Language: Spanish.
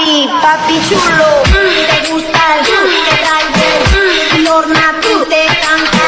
papi, papi chulo, ah. te gusta el ah. te ah. traigo, Lorna, tú te canto.